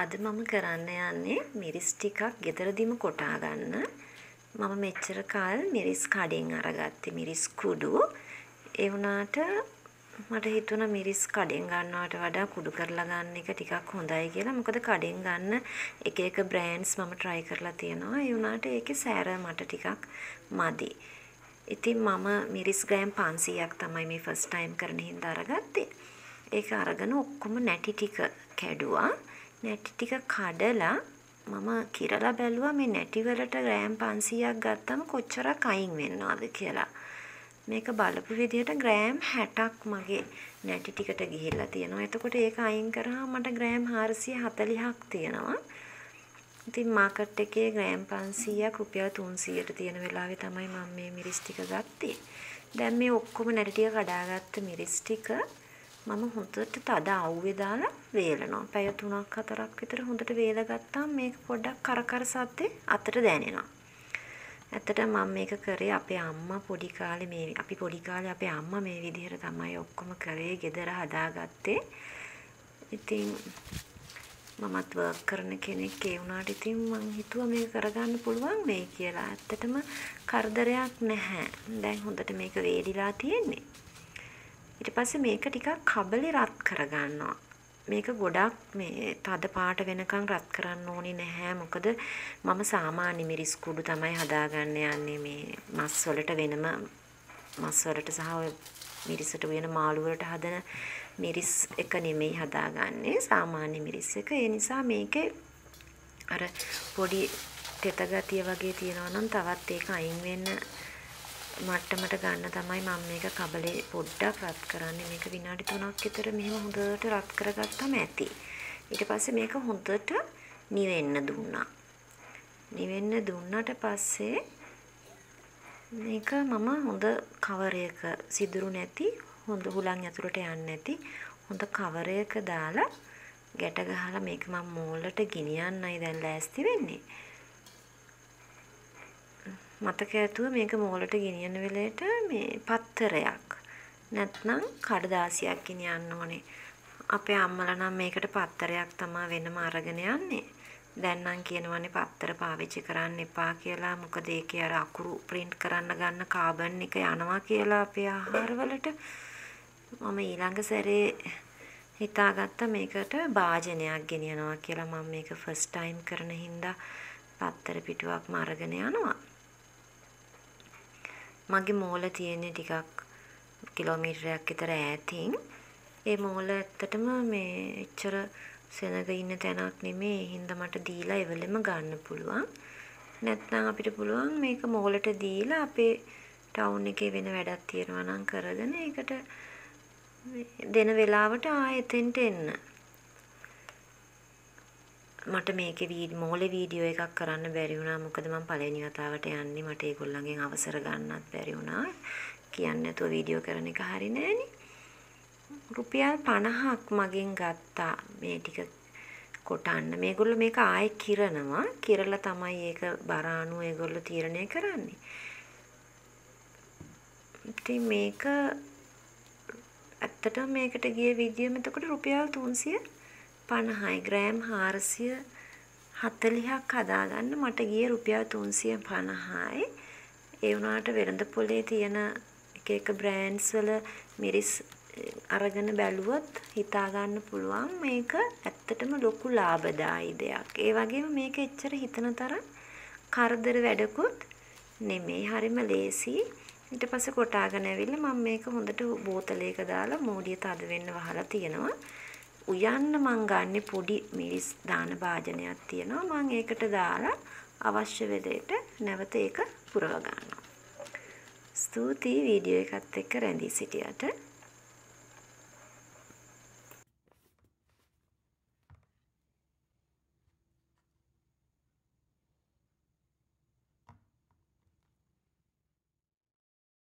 අද මම කරන්න යන්නේ මිරිස් ටිකක් ගෙදරදිම කොටා ගන්න. මම මෙච්චර කල් මිරිස් කඩෙන් අරගත්තේ මිරිස් කුඩු. ඒ වුණාට මට හිතුණා මිරිස් කඩෙන් ගන්නවට වඩා කුඩු කරලා ගන්න එක ටිකක් හොඳයි කියලා. මොකද කඩෙන් ගන්න එක එක බ්‍රෑන්ඩ්ස් මම try කරලා තියෙනවා. ඒ වුණාට ඒකේ සෑර මට ටිකක් මදි. ඉතින් මම මිරිස් ග්‍රෑම් 500ක් තමයි මේ ෆස්ට් ටයිම් කරන හින්දා අරගත්තේ. ඒක අරගෙන ඔක්කොම නැටි ටික කැඩුවා. නැටි ටික කඩලා මම කිරලා බැලුවා මේ නැටි වලට ග්‍රෑම් 500ක් ගත්තම කොච්චරක් අයින් වෙනවද කියලා. මේක බලපු විදිහට ග්‍රෑම් 60ක් මගේ නැටි ටිකට ගිහිල්ලා තියෙනවා. එතකොට ඒක අයින් කරාම මට ග්‍රෑම් 440ක් තියෙනවා. ඉතින් මාකට් එකේ ග්‍රෑම් 500ක් රුපියල් 300ට තියෙන වෙලාවේ තමයි මම මේ මිරිස් ටික ගත්තේ. දැන් මේ ඔක්කොම නැටි ටික කඩාගත්ත මිරිස් ටික මම හොඳට තද අවුවේ දාලා වේලනවා. පැය 3ක් 4ක් විතර හොඳට වේලා ගත්තාම මේක පොඩ්ඩක් කරකර සද්දේ අතට දැනෙනවා. ඇත්තට මම මේක කරේ අපේ අම්මා පොඩි කාලේ මේ අපි පොඩි කාලේ අපේ අම්මා මේ විදිහට තමයි ඔක්කොම කරේ ගෙදර හදාගත්තේ. ඉතින් මමත් වර්ක් කරන කෙනෙක් ඒ වුණාට ඉතින් මං හිතුවා මේක කරගන්න පුළුවන් වෙයි කියලා. ඇත්තටම කරදරයක් නැහැ. දැන් හොඳට මේක වේලිලා තියෙන්නේ. ඊට පස්සේ මේක ටිකක් කබලේ රත් කරගන්නවා. මේක ගොඩක් මේ තද පාට වෙනකන් රත් කරන්න ඕනේ නැහැ. මොකද මම සාමාන්‍ය මිරිස් කුඩු තමයි හදාගන්න යන්නේ මේ මස් වලට වෙනම මස් වලට සහ මිරිසට වෙන මාළු වලට හදන මිරිස් එක නෙමෙයි හදාගන්නේ සාමාන්‍ය මිරිස් එක. ඒ නිසා මේකේ අර පොඩි තෙත ගතිය වගේ තියෙනවා නම් තවත් ඒක අයින් වෙන්න මට්ටමට ගන්න තමයි මම මේක කබලේ පොඩ්ඩක් රත් කරන්නේ. මේක විනාඩි 3ක් විතර මෙහෙම හොඳට රත් කරගත්තම ඇති. ඊට පස්සේ මේක හොඳට නිවෙන්න දුන්නා. නිවෙන්න දුන්නට පස්සේ මේක මම හොඳ කවරයක සිදුරු නැති හොඳ හුලං ඇතුළට යන්නේ නැති හොඳ කවරයක දාලා ගැට ගහලා මේක මම මෝල්ලට ගෙනියන්නයි දැන් ලෑස්ති වෙන්නේ. මතක ඇතුව මේක මෝලට ගෙනියන වෙලේට මේ පත්තරයක් නැත්නම් කඩදාසියක් ගෙනියන්න ඕනේ. අපේ අම්මලා නම් මේකට පත්තරයක් තමයි වෙනම අරගෙන යන්නේ. දැන් නම් කියනවනේ පත්තර පාවිච්චි කරන්න එපා කියලා. මොකද ඒකේ අර අකුරු print කරන්න ගන්න කාබන් එක යනවා කියලා අපේ ආහාරවලට. මම ඊළඟ සැරේ හිතාගත්ත මේකට භාජනයක් ගෙනියනවා කියලා. මම මේක first time කරන හින්දා පත්තර පිටුවක්ම අරගෙන යනවා. මගේ මෝල තියෙන්නේ ටිකක් කිලෝමීටරයක් විතර ඈතින්. ඒ මෝල ඇත්තටම මේ එච්චර සෙනග ඉන්න තැනක් නෙමේ. ඒ හින්දා මට දීලා එවලෙම ගන්න පුළුවන්. නැත්නම් අපිට පුළුවන් මේක මෝලට දීලා අපේ ටවුන් එකේ වෙන වැඩක් තියෙනවා නම් කරගෙන ඒකට දෙන වෙලාවට ආයෙ එතෙන්ට එන්න. මට මේකේ මෝලේ වීඩියෝ එකක් කරන්න බැරි වුණා. මොකද මම පළවෙනි වතාවට යන්නේ. මට ඒගොල්ලන්ගෙන් අවසර ගන්නත් බැරි වුණා. කියන්නේ නැතුව වීඩියෝ කරන එක හරි නෑනේ. රුපියල් 50ක් මගෙන් ගත්තා මේ ටික කොටන්න. මේගොල්ලෝ මේක ආයෙ කිරනවා. කිරලා තමයි ඒක බර අණුව ඒගොල්ලෝ තීරණය කරන්නේ. ඉතින් මේක ඇත්තටම මේකට ගිය විදියම එතකොට රුපියල් 300 50යි ග්‍රෑම් 440ක් හදාගන්න මට ගියේ රුපියල් 350යි. ඒ වුණාට වෙළඳ පොලේ තියෙන එක එක බ්‍රෑන්ඩ්ස් වල මිරිස් අරගෙන බැලුවොත් හිතා ගන්න පුළුවන් මේක ඇත්තටම ලොකු ලාභදායි දෙයක්. ඒ වගේම මේක එච්චර හිතන තරම් කරදර වැඩකුත් නෙමෙයි. හරිම ලේසි. ඊට පස්සේ කොටාගෙන ඇවිල්ලා මම මේක හොඳට බෝතලයක දාලා මූඩිය තද වෙන්න වහලා තියෙනවා. උයන්න මං ගන්නෙ පොඩි මිරිස් දාන භාජනයක් තියෙනවා මං ඒකට දාලා අවශ්‍ය වෙලෙට නැවත ඒක පුරව ගන්නවා. ස්තුතියි වීඩියෝ එකත් එක්ක රැඳී සිටියට.